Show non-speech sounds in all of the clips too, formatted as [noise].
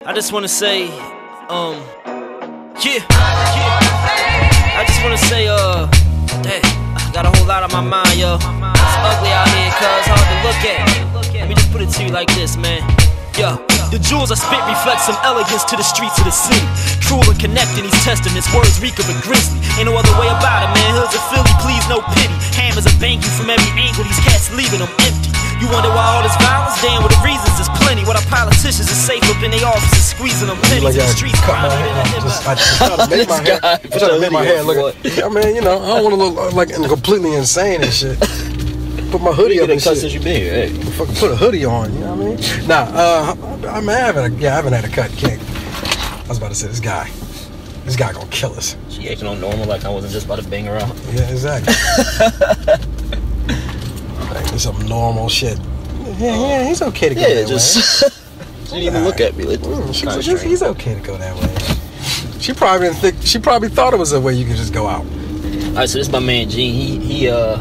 I just want to say, um, yeah. I just want to say, uh, dang, I got a whole lot on my mind, yo. It's ugly out here, cuz hard to look at. Let me just put it to you like this, man. Yo, the jewels I spit reflect some elegance to the streets of the city. Cruel and connecting these testaments, words reek of a grizzly. Ain't no other way about it, man. Hoods of Philly, please no pity. Hammers are bang you from every angle, these cats leaving them empty. You wonder why all this violence? Damn, well, the reasons is plenty. What our politicians are safe up in their offices, squeezing them pennies in the streets. cut my grinding hair. in the Just, I just [laughs] try to make my hair. guy I try to make my hair look. what? [laughs] I mean, you know, I don't want to look like completely insane and shit. Put my hoodie You up been and cut shit. since you been here. Hey. Fucking put a hoodie on. You know what I mean? Nah, uh, I mean, I haven't. Yeah, I haven't had a cut. Can't. I was about to say this guy. This guy gonna kill us. She acting on normal like I wasn't just about to bang her out. Yeah, exactly. [laughs] this some normal shit. Yeah, yeah, he's okay to go Yeah, that just [laughs] she didn't even look at me. Like, way. Mm, strange. he's okay to go that way. She probably didn't think. She probably thought it was a way you could just go out. All right, so this is my man Gene. He he uh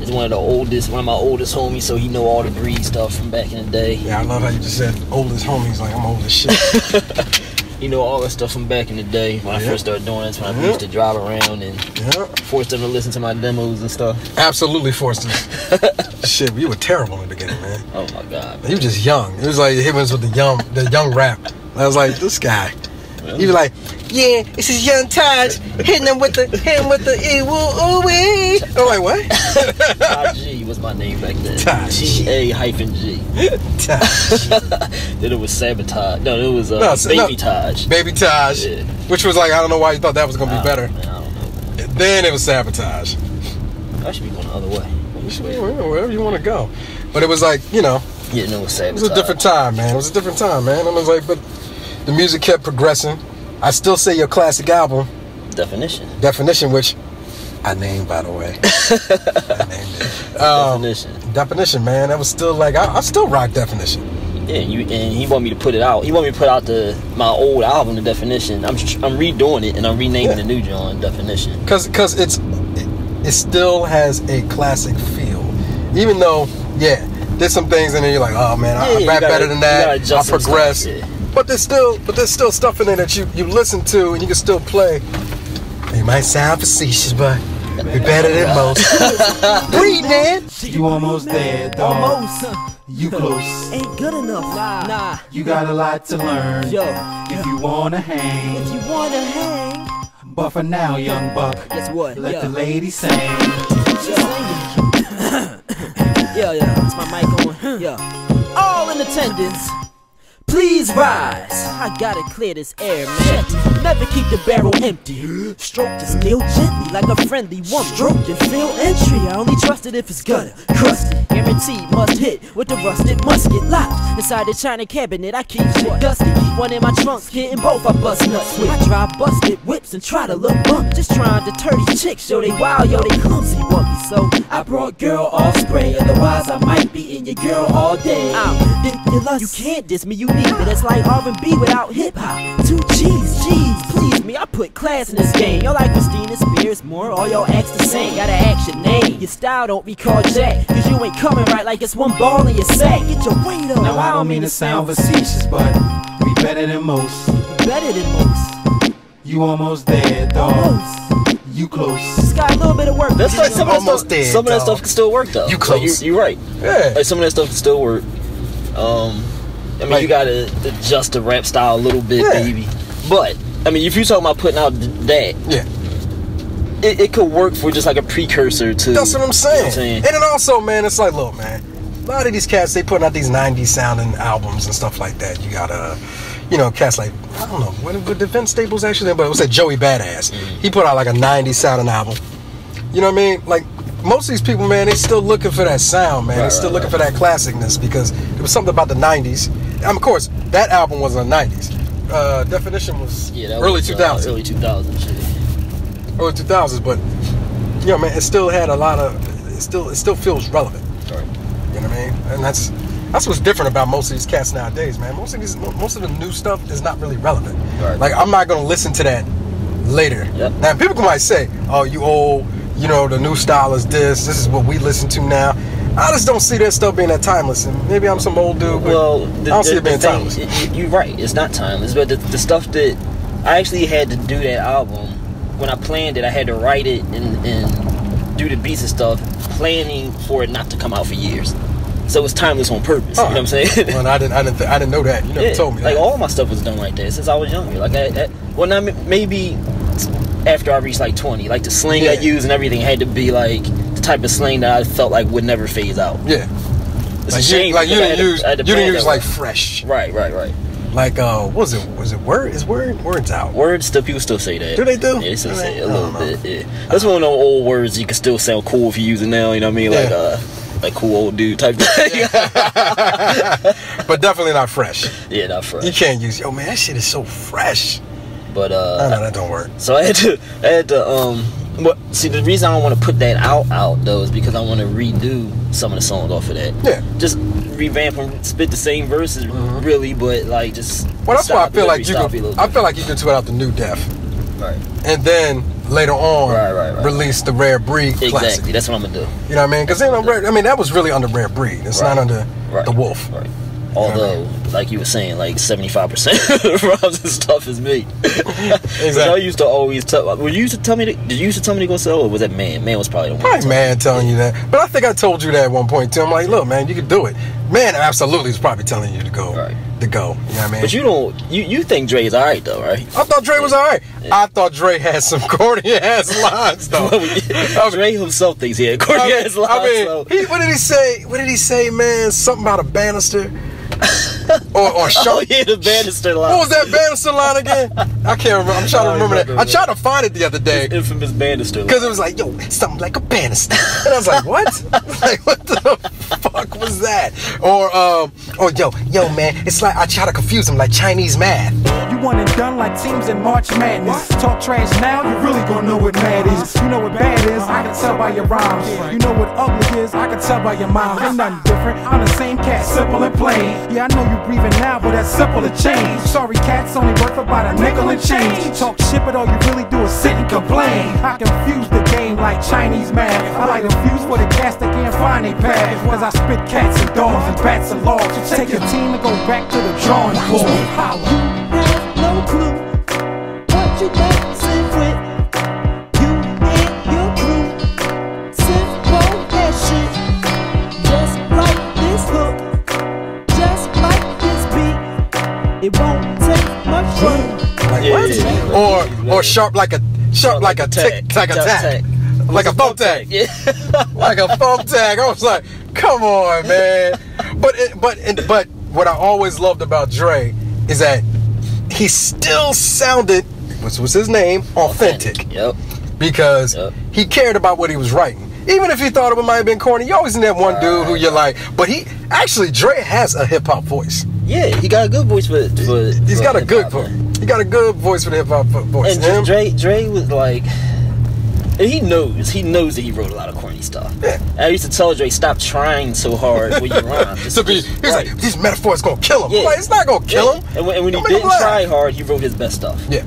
is one of the oldest, one of my oldest homies. So he know all the breed stuff from back in the day. Yeah, I love how you just said oldest homies. Like I'm old as shit. [laughs] He know all that stuff from back in the day when I first started doing this. When I used to drive around and yeah, force them to listen to my demos and stuff. absolutely forced them. [laughs] shit, you were terrible in the beginning, man. Oh my god. you were just young. It was like him was with the young, the young rap. I was like, this guy. He was like, yeah, this is Young Taj hitting him with the hitting with the ee woo ooh wee. I'm like, what? [laughs] Oh, Was my name back then. Taj. G A hyphen G. [laughs] [laughs] Then it was sabotage. No, it was uh, No, so- baby no. Taj. Baby Taj, Yeah. which was like, I don't know why you thought that was gonna be better. man, I don't know. Then it was sabotage. I should be going the other way. Wherever you want to go, but it was like, you know, Yeah, no, it was It was a different time, man. It was a different time, man. I was like, but the music kept progressing. I still say your classic album, definition. Definition, which I named, by the way. I named it. Um, definition. Definition, man. That was still like, I, I still rock Definition. Yeah, you and he want me to put it out. He want me to put out the my old album, the definition. I'm I'm redoing it and I'm renaming Yeah. the new John definition. Because cause it's, it, it still has a classic feel. Even though, yeah, there's some things in there you're like, oh man, I, Yeah, I rap gotta- better than that. I adjust some stuff, progress. yeah. But there's still, but there's still stuff in there that you you listen to and you can still play. It might sound facetious, but we're better than most. [laughs] Breathe, man. You almost there, dog. Almost. You close. Ain't good enough. Nah. Nah. You got a lot to learn. Yo. If you wanna hang. If you wanna hang, But for now, young buck, guess what? let yeah. the lady sing. [coughs] Yeah, yeah, it's my mic on. Yeah. All in attendance, please rise. I gotta clear this air, man. Never keep the barrel empty. Stroke the steel gently like a friendly woman. Stroke and feel entry. I only trust it if it's gutter crusted. Guaranteed must hit with the rusted musket locked inside the china cabinet. I keep shit dusty. One in my trunks, getting both I bust nuts with. I drive busted whips and try to look bump. Just trying to deter these chicks, yo they wild, yo they clumsy me. So I brought girl off spray. otherwise I might be in your girl all day. I'm ridiculous. You can't diss me, you need it. It's like R&B without hip hop. Two G's, G's, please me. I put class in this game. Y'all like Christina Spears more, all y'all acts the same. Gotta act your name. Your style don't recall Jack, cause you ain't coming right like it's one ball in your sack. Get your weight up. Now, I don't mean to sound facetious, but we better than most. better than most. You almost there, dog. Almost. You close. Just got a little bit of work. That's like do. some of that stuff. dead, some of that dog. stuff can still work though. You Like, close. you're, you're right. Yeah. Like some of that stuff can still work. Um, I mean, Like- you gotta adjust the rap style a little bit, Yeah. baby. But I mean, if you're talking about putting out that, Yeah, it, it could work for just like a precursor to. that's what I'm saying. You know what I'm saying? And then also, man, it's like, look, man, a lot of these cats they putting out these '90s sounding albums and stuff like that. You gotta, uh, you know, cats like I don't know what what did Vince Staples actually, but it was that Joey Badass. Mm. He put out like a '90s sounding album. You know what I mean? Like most of these people, man, they still looking for that sound, man. Right, they still right, looking for that classicness because there was something about the '90s. And of course, that album was in the '90s. Uh, Definition was yeah, early was, uh, 2000s. early 2000s. Shit. early 2000s, but you know, man, it still had a lot of, it still, it still feels relevant. Right. You know what I mean? And that's that's what's different about most of these cats nowadays, man. Most of these, most of the new stuff is not really relevant. Right. Like I'm not gonna listen to that later. Yep. Now people might say, "Oh, you old," you know, the new style is this. This is what we listen to now. I just don't see that stuff being that timeless. And maybe I'm some old dude, but Well, I don't see it being thing- timeless. You're right. It's not timeless, but the, the stuff that I actually had to do that album when I planned it, I had to write it and, and do the beats and stuff, planning for it not to come out for years. So it's timeless on purpose. You know what I'm saying? well, I didn't, I didn't, th- I didn't know that. You never Yeah, told me like all my stuff was done like that since I was younger. Like, I, I, well, not maybe after I reached like 20, like the slang I Yeah. used and everything had to be like the type of slang that I felt like would never phase out. yeah, It's like a shame you, like you didn't to- use, I had to you didn't use like fresh. Right, right, right. Like uh, what was it? Was it word? Is word words out? Words still people still say that. Do they do? Yeah, they still say it a little bit. Yeah. That's one of those old words you can still sound cool if you use it now. You know what I mean? Like Yeah. uh, like cool old dude type thing. [laughs] but definitely not fresh. yeah, not fresh. You can't use. Yo, man, that shit is so fresh. But No, uh, no, that don't work. so I had to, I had to um. But see, the reason I don't want to put that out out though is because I want to redo some of the songs off of that. Yeah. Just revamp and spit the same verses, really, but like just. Mm-hmm. Well, that's why I feel like you delivery style be a could. little I feel like you can put out the new death. right. and then later on Right, right, right. release the Rare Breed Exactly. classic. That's what I'm gonna do. You know what I mean? Because you know, Rare- I mean, that was really under Rare Breed. It's not under the Wolf. Right. Although, like you were saying, like seventy five percent [laughs] of the rhymes and stuff is me. [laughs] Exactly. I used to always tell. Were you used to tell me? To, did you used to tell me to go sell, or was that man? Man was probably the one. Probably man telling you that. But I think I told you that at one point too. I'm like, look, man, you can do it. Man, absolutely is probably telling you to go. Right. To go. You know what I mean? But you don't. You you think Dre's alright though, right? I thought Dre was alright. I thought Dre had some [laughs] corny ass lines though. I mean- Dre himself thinks he had corny I mean, ass lines. I mean, so. he, what did he say? What did he say, man? Something about a banister, [laughs] or or Oh yeah, the Bannister line. What was that banister line again? I can't remember. I'm trying to oh, I remember that. I tried to find it the other day Infamous Bannister line. because it was like, yo, something like a banister, and I was like, what? [laughs] like, what the fuck [laughs] was that? Or um, or yo, yo, man, it's like I try to confuse them like Chinese math. You want it done like teams in March Madness. Talk trash now, you really gonna know what mad is. You know what bad is, I can tell by your rhymes. You know what ugly is, I can tell by your mind. Ain't nothing different, I'm the same cat, simple and plain. Yeah, I know you breathing now, but that's simple to change. Sorry, cats only worth about a nickel and change. Talk shit, but all you really do is sit and complain. I confuse the game like Chinese math. I like to fuse for the cats that can't find a path. Cause I spit cats and dogs and bats and logs. So take your team and go back to the drawing board. How you have no clue what you're dancing with. You and your crew, simple as shit. Just like this hook, just like this beat. It won't take much work. Like Yeah, what? yeah, yeah. Or or sharp like a sharp like a tick like a Tap, tack. Like a thumb tag. Yeah. [laughs] like a thumb tag. I was like, [laughs] come on, man. But it, but it, but what I always loved about Dre is that he still sounded, which was his name, authentic, Yep. because Yep. he cared about what he was writing. Even if he thought it might have been corny, you always need that one dude who you're like, but he actually Dre has a hip hop voice. Yeah, he got a good voice for. for He's for got a good voice. He got a good voice for the hip hop voice. And Dre, Dre was like, and he knows, he knows that he wrote a lot of corny stuff. Yeah. I used to tell Dre, stop trying so hard when you rhyme. [laughs] Just- be, just he's write. like, these metaphors gonna kill him. Yeah. Like, it's not gonna kill Yeah. him. And when, and when he Don't make him didn't try hard, he wrote his best stuff. Yeah.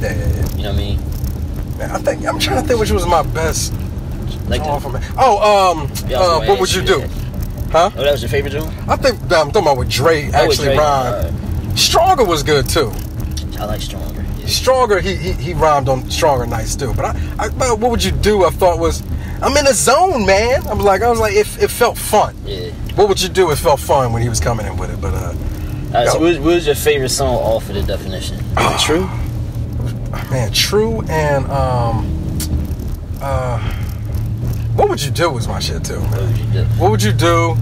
Yeah, yeah, yeah. You know what I mean? Man, I think I'm trying to think which was my best. Like, Oh, the, Oh, um, Yeah, I was uh, what would you do? that. Huh? oh, that was your favorite joint? I think I'm talking about with Dre Oh, actually Dre, rhymed. Stronger was good too. I like Stronger. Stronger, he, he he rhymed on Stronger nights too. But I, I what would you do? I thought was, I'm in the zone, man. I was like, I was like, it, it felt fun. Yeah. What would you do? It felt fun when he was coming in with it. But uh, right, so what, what was your favorite song off of the definition? It true? man, True and um, uh, what would you do was my shit too. What would you do? What would you do?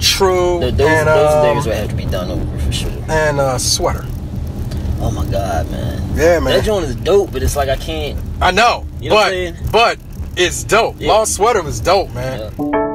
True Th- Those, and those um, days would have to be done over for sure. and uh, sweater. Oh my god, man. Yeah, man. That joint is dope, but it's like I can't. I know, You know what but I'm saying? but it's dope. Yeah. Long sweater was dope, man. Yeah.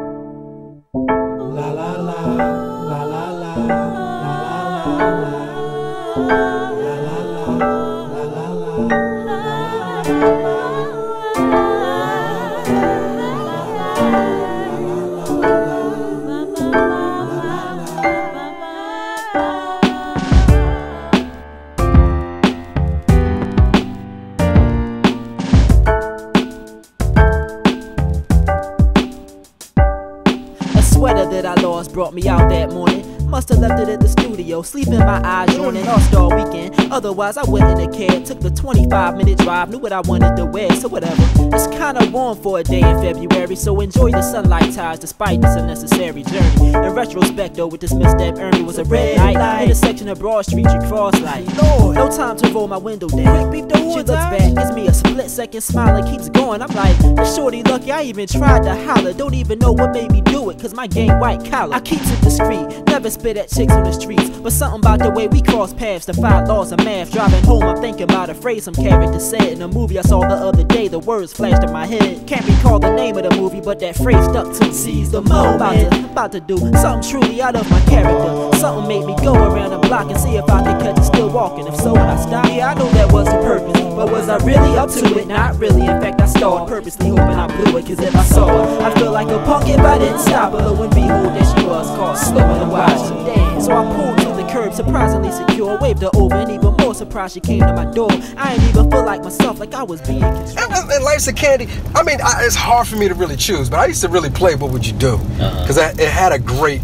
Brought me out that morning. Must have left it at the studio, sleeping my eyes on an all-star weekend. Otherwise, I wouldn't have cab, took the 25 minute drive, knew what I wanted to wear, so whatever. It's kinda warm for a day in February, so enjoy the sunlight ties despite this unnecessary journey. In retrospect, though, with this misstep, Ernie was a red light. Intersection of Broad Street, you cross light. No time to roll my window down. Quick beep the She looks back, gives me a split second smile and keeps going. I'm like, this shorty lucky, I even tried to holler. Don't even know what made me do it, cause my game white collar. I keep it discreet, never spit at chicks on the streets. But something about the way we cross paths, defy laws of math. Driving home, I'm thinking about a phrase some character said in a movie I saw the other day. The words flashed in my head. Can't recall the name of the movie, but that phrase stuck to me. Seize the moment. About to, about to do something truly out of my character. Something made me go around the block and see if I could catch it still walking. If so, would I stop? Yeah, I know that was the purpose. But was I really up to it? Not really. In fact, I stalled purposely hoping I blew it. Cause if I saw her, I'd feel like a punk if I didn't stop her. Lo and behold, there she was, caught slower than watch. Damn. So I pulled curb, surprisingly secure. Waved her over, and even more surprised she came to my door. I ain't even feel like myself, like I was being controlled. And, and- and life's a candy. I mean, I, it's hard for me to really choose, but I used to really play "What Would You Do" because it had a great.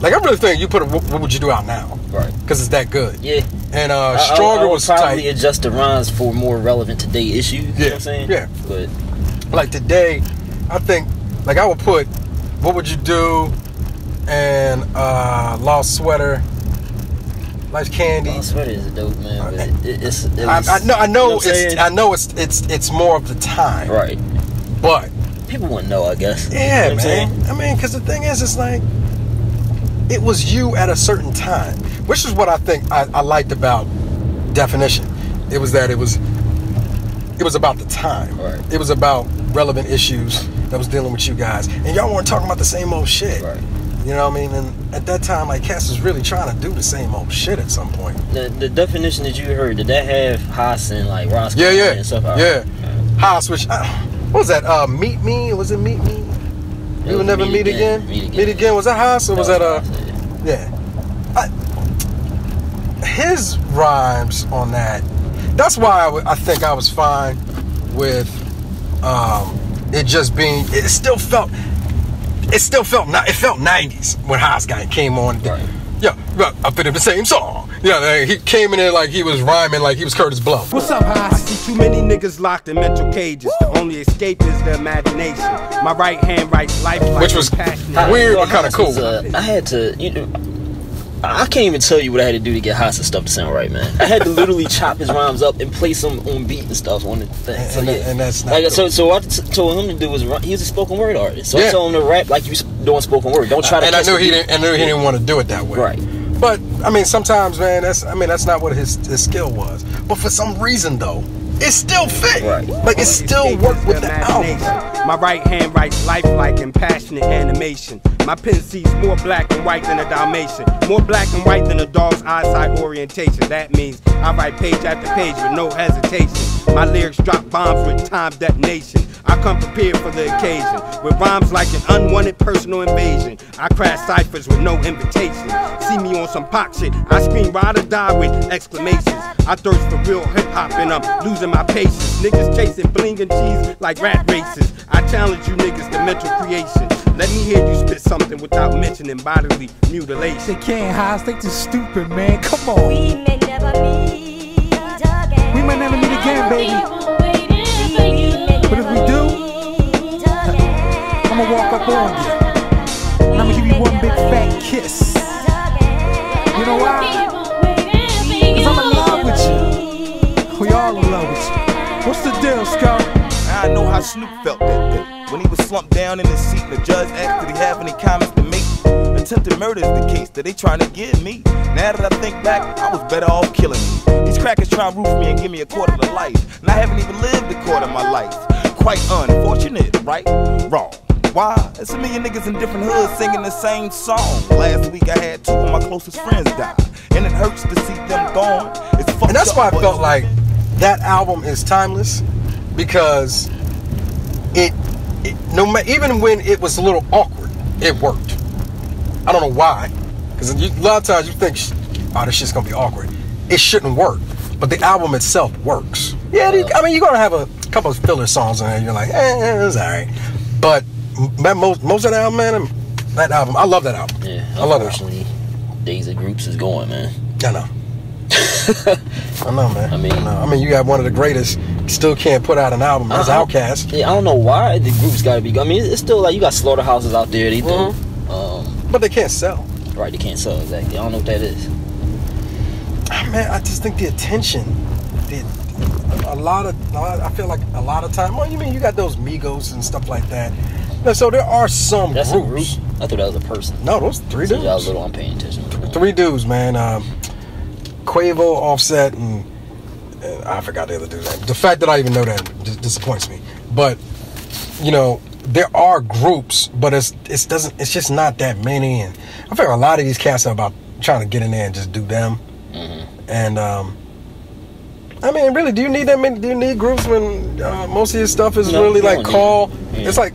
Like I'm really think you put a "What what Would You Do" out now, Right. Because it's that good. Yeah. And uh, I- I- stronger I, would was probably tight. adjust the rhymes for more relevant today issues. You know Yeah, what I'm saying? yeah. But Like today, I think like I would put "What Would You Do" and uh, "Lost Sweater," "Life's Candy." Oh, Lost Sweater is a dope man. But it, it's it I, was, I know, I you know, it's. I know, it's, it's, it's more of the time, right. but People wouldn't know, I guess. You know Yeah, man. I mean, because the thing is, it's like it was you at a certain time, which is what I think I, I liked about definition. It was that it was it was about the time. Right. It was about relevant issues that was dealing with you guys, and y'all weren't talking about the same old shit. Right. You know what I mean? And at that time, like Cass was really trying to do the same old shit at some point. The, the definition that you heard, did that have Haas and like Ross Yeah, yeah, and stuff? out? yeah. House, which uh, what was that? Uh, meet me? Was it meet me? It We will never meet, again. Meet again. Was that House or was that uh? Haas, yeah. Yeah. I, his rhymes on that. That's why I, w- I think I was fine with um, it just being. It still felt. It still felt. ni- It felt '90s when House guy came on. Right. Yeah, well, I fit in the same song. Yeah, like, he came in there like he was rhyming like he was Kurtis Blow. What's up, I see too many niggas locked in mental cages. The only escape is the imagination. My right hand writes life like Which was passionate. weird Yo, but kinda cool. was, uh, I had to, you know, I I can't even tell you what I had to do to get Haas stuff to sound right, man. I had to literally [laughs] chop his rhymes up and place them on beat and stuff on the thing. So, And- yeah. and that's not like, good. so. So what I t- told him to do was run, he was a spoken word artist. So Yeah. I told him to rap like you was doing spoken word. Don't try to. and I knew the he beat. didn't. I knew he didn't want to do it that way. Right. But I mean, sometimes, man, that's. I mean, that's not what his his skill was. But for some reason, though, it still fit. Right. Like it still worked with the the album. My right hand writes lifelike and passionate animation. My pen sees more black and white than a Dalmatian. More black and white than a dog's eyesight orientation. That means I write page after page with no hesitation. My lyrics drop bombs with time detonation. I come prepared for the occasion. With rhymes like an unwanted personal invasion. I crash ciphers with no invitation. See me on some pop shit. I scream ride or die with exclamations. I thirst for real hip hop and I'm losing my patience. Niggas chasing bling and cheese like rat races. I challenge you niggas to mental creation. Let me hear you spit something without mentioning bodily mutilation. They can't, hide, They too stupid, man. Come on. We may never meet again. We may never meet again, baby. But if we do, I'ma walk up on you. And I'ma give you one big fat kiss. You know why? I know how Snoop felt that day. When he was slumped down in his seat and the judge asked did he have any comments to make. Attempted murder is the case that they trying to give me. Now that I think back, I was better off killing me. These crackers try to roof me and give me a quarter to life. And I haven't even lived a quarter of my life. Quite unfortunate, right? Wrong. Why? It's a million niggas in different hoods singing the same song. Last week I had two of my closest friends die. And it hurts to see them gone. And that's why I felt like that album is timeless because it, it no matter even when it was a little awkward, it worked. I don't know why, because a lot of times you think, oh, this shit's gonna be awkward. It shouldn't work, but the album itself works. Yeah, they- I mean, you're gonna have a couple of filler songs in there. You're like, eh, it's alright, but m- most most of that album, man, that album, I love that album. I love that. Unfortunately, days of groups is going, man. I know. [laughs] I know, man. I mean- I, know. I mean, you got one of the greatest. Still can't put out an album as Uh-uh. Outkast. Yeah, I don't know why the groups got to be. I mean, it's still like you got slaughterhouses out there. They do. Mhm. Um, But they can't sell. right, they can't sell exactly. I don't know what that is. Ah, Man, I just think the attention, the, a lot of, a lot- I feel like a lot of time. Well, you mean you got those Migos and stuff like that. So there are some That's a group. groups. I thought that was a person. No, those three So I was dudes. little. I'm paying attention. Three dudes, man. Um, Quavo, Offset, and, and I forgot the other dude's name. The fact that I even know that dis- disappoints me. But you know, there are groups, but it's it's doesn't it's just not that many. And I feel a lot of these cats are about trying to get in there and just do them. And um, I mean, really, do you need that many? Do you need groups when uh, most of your stuff is No, really like call? Yeah. It's like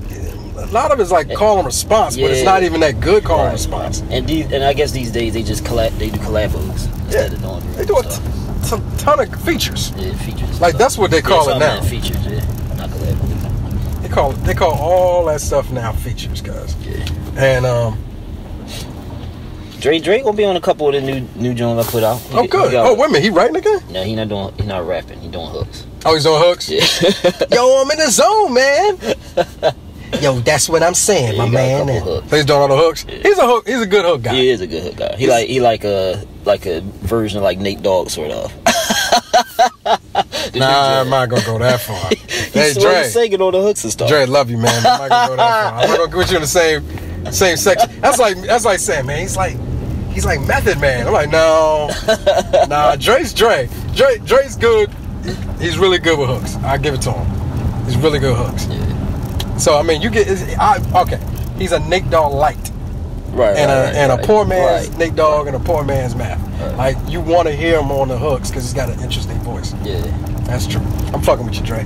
a lot of it's like call and response, but it's not even that good call and response. And these, and I guess these days they just collab. They do collabos Yeah, instead of doing. they do a group stuff. t- ton of features. Yeah, features. Like that's what they call yeah, it now. Features, yeah. They call it, they call all that stuff now features, guys. Yeah. And um, Dre Drake will be on a couple of the new new joints I put out. He- oh good. got- Oh wait a minute, he writing again? No, he not doing. He not rapping. He doing hooks. Oh, he's doing hooks. Yeah. [laughs] Yo, I'm in the zone, man. [laughs] Yo, that's what I'm saying, Yeah, my he got a man. couple And- hooks. So he's doing all the hooks. He's a hook. He's a good hook guy. He is a good hook guy. He like he like a like a version of like Nate Dogg sort of. [laughs] Nah, I'm not gonna go that far. [laughs] Dre. hey, Dre. Singing on the hooks and stuff. Dre, love you, man. I'm not gonna go that [laughs] far. I'm not gonna put you in the same same section. That's like that's like saying, man, he's like he's like Method Man. I'm like, no, [laughs] nah. Dre's Dre. Dre Dre's good. He's really good with hooks. I give it to him. He's really good hooks. So I mean, you get I, okay. He's a Nate Dogg light Right, and a right, and right. a poor man's Right. Nate Dogg and a poor man's math. Like you want to hear him on the hooks because he's got an interesting voice. Yeah. That's true. I'm fucking with you, Dre. [laughs]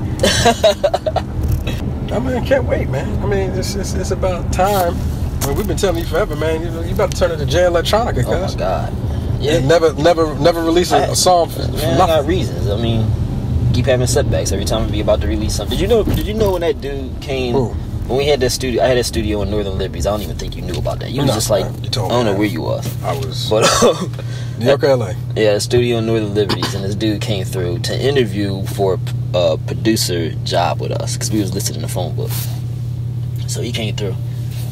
I mean, I can't wait, man. I mean, it's it's, it's about time. I mean, we've been telling you forever, man. You, know, you about to turn into Jay Electronica, Oh my god. Yeah. Never, never, never release a, I- a song for, for Man, I got reasons. I mean, keep having setbacks every time I be about to release something. Did you know? Did you know when that dude came? Who? When we had that studio, I had a studio in Northern Liberties. I don't even think you knew about that. You was just like, man, you told I don't know where you was, I was but [laughs] New York, LA. yeah, a studio in Northern Liberties, and this dude came through to interview for a uh, producer job with us because we was listed in the phone book. So he came through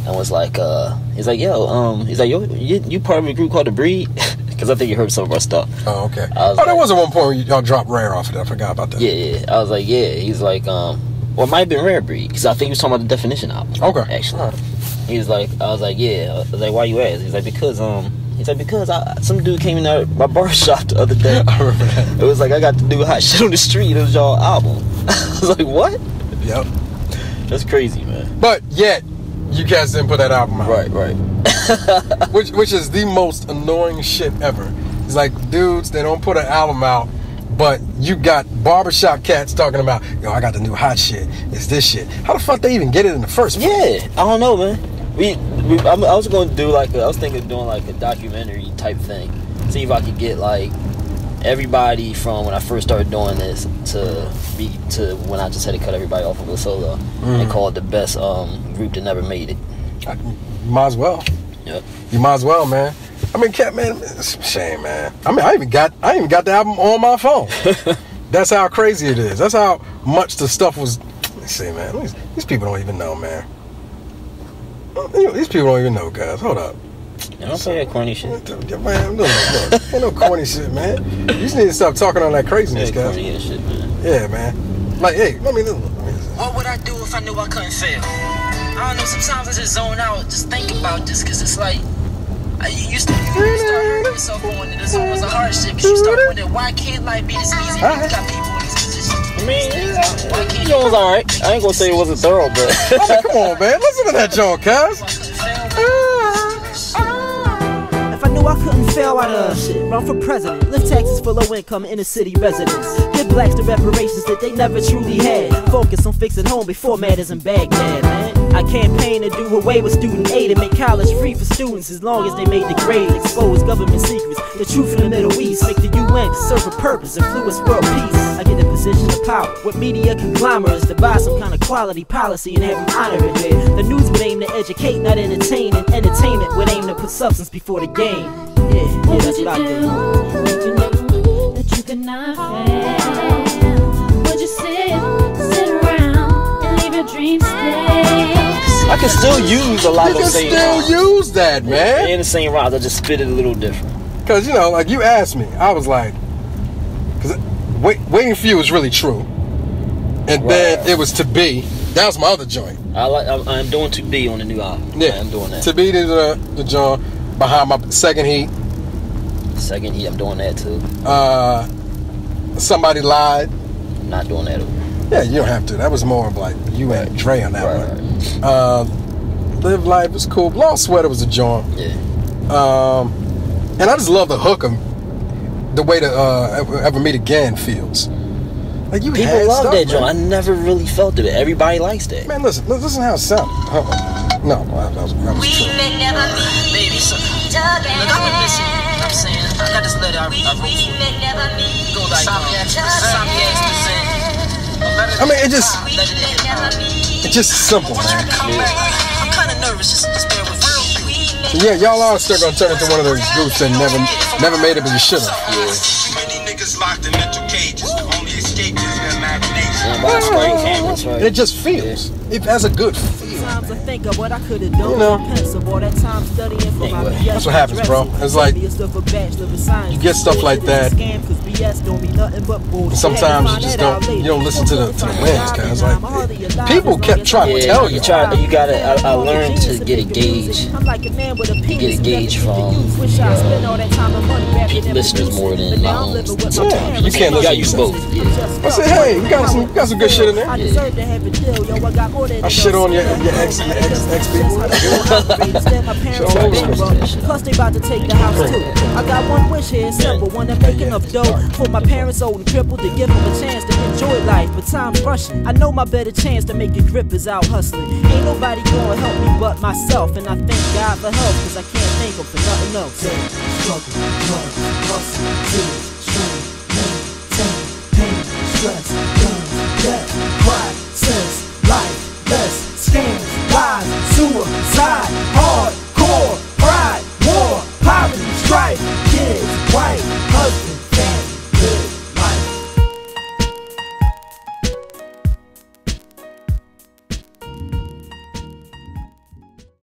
and was like, uh, he's like, yo, um, he's like, yo, you, you part of a group called the Breed? [laughs] Because I think you heard some of our stuff. Oh, okay. Oh, there was at one point where y'all dropped Rare off of it. I forgot about that. Yeah, yeah. I was like, yeah. He's like, um, well, it might have been Rare Breed because I think he was talking about the Definition album. Okay. Actually, Alright. he was like, I was like, yeah. I was like, why you ask? He's like, because um, he's like, because I, some dude came in my bar [laughs] shop the other day. [laughs] I remember that. It was like I got to do hot shit on the street. It was y'all album. [laughs] I was like, what? Yep. That's crazy, man. But yet, you guys didn't put that album out. Right, right. which which is the most annoying shit ever. It's like dudes they don't put an album out, but you got barbershop cats talking about, yo, I got the new hot shit. It's this shit. How the fuck they even get it in the first place? Yeah, I don't know, man. We, we I'm, I was going to do like a, I was thinking of doing like a documentary type thing. See if I could get like everybody from when I first started doing this to be to when I just had to cut everybody off of a solo and call it the best um group that never made it. You might as well. Yep. You might as well, man. I mean, cat man, it's a shame, man. I mean, I even got I even got the album on my phone. [laughs] That's how crazy it is. That's how much the stuff was. Let's see, man. These, these people don't even know, man. These people don't even know, guys. Hold up. I don't say that corny shit. Man, look, look, ain't no corny shit, man. You just need to stop talking on that craziness, Yeah, guys. corny as shit, man. Yeah, man. Like, hey, let me look. Let me What would I do if I knew I couldn't fail? I don't know, sometimes I just zone out, just think about this, cause it's like, I, you, you, start, you start hurting yourself on it, it's almost a hardship, cause you start wondering, why can't life be this easy? when You got people in these positions. I mean, Why yeah, can't you was alright. I ain't gonna say it wasn't thorough, but [laughs] I mean, come on, man. Listen to that joint, cuz. I couldn't fail? If I knew I couldn't fail, I'd uh, shit, run for president. Lift taxes for low income inner city residents. Give blacks the reparations that they never truly had. Focus on fixing home before matters in Baghdad, man. I campaign to do away with student aid and make college free for students as long as they made the grade. Expose government secrets, the truth in the Middle East. Make the UN serve a purpose, influence world peace. I get the position of power with media conglomerates to buy some kind of quality policy and have them honor it. Where the news would aim to educate, not entertain, and entertainment would aim to put substance before the game. Yeah, yeah, that's would what I do? do. You know that you could not fail? Would you sit, sit around and leave your dreams stay? I can still use a lot You of can those same still rhymes. use that, man. In the same rhymes, I just spit it a little different. Because, you know, like you asked me, I was like, because wait, Waiting for You was really true. And then it was To Be. That was my other joint. I like. I'm, I'm doing to be on the new album. Yeah. I'm doing that. To Be the, the joint behind my second heat. Second heat, I'm doing that too. Uh, Somebody Lied. I'm not doing that. Yeah, you don't have to. That was more of like you and Dre on that Right, one. Uh, Live Life was cool. Long Sweater was a joint. Yeah. Um, and I just love the hook of the way the uh, Ever, Ever Meet Again feels. Like you People love stuff, that joint. I never really felt it. Everybody likes that. Man, listen, li- listen how it sounds. Uh, no, that was, that was true. Baby, so, look, I've been missing. I'm saying, I got this letter I, I wrote for you. Go like, I mean, it just, Let it in. it's just simple, man. I'm kind of nervous. Just, just bear with me. Yeah, y'all are still gonna turn into one of those groups that never, never made it, but you should have. Many niggas locked in mental cages. Only escape is their imagination. Yeah, by spring cameras, right? It just feels. It has a good feel. Sometimes I think of what I could have done You know. with a pencil. All that time studying for my Anyway, BS. that's what happens, bro. dressing. It's like- Maybe stuff for bachelor of science. You get stuff like that. Scam, 'cause BS don't mean nothing but bullshit. And sometimes you just don't, you don't listen to the to the wins, cause like people kept trying to Yeah, tell you you. try. You gotta. I, I learned to get a gauge. I'm like a man with a penis get a who gauge never from, used. Wish I uh, spent all that time and money rapping pe- and listeners producing. more than But now my I'm own. living with my Yeah, parents. you can't You gotta listen. use both. Yeah. I said, hey, you got some, you got some good shit in there. I deserve to have a deal, yo. I got more than I shit on your your ex your ex ex people. Plus they about to take the house too. I got one wish here, simple, one to make enough dough for my parents old and crippled to give them a chance to enjoy life. But time's rushing. I know my better chance to make a grip is out hustling. Ain't nobody gonna help me but myself, and I thank God for help, cause I can't thank him for nothing else. Struggle, love, hustle, tears,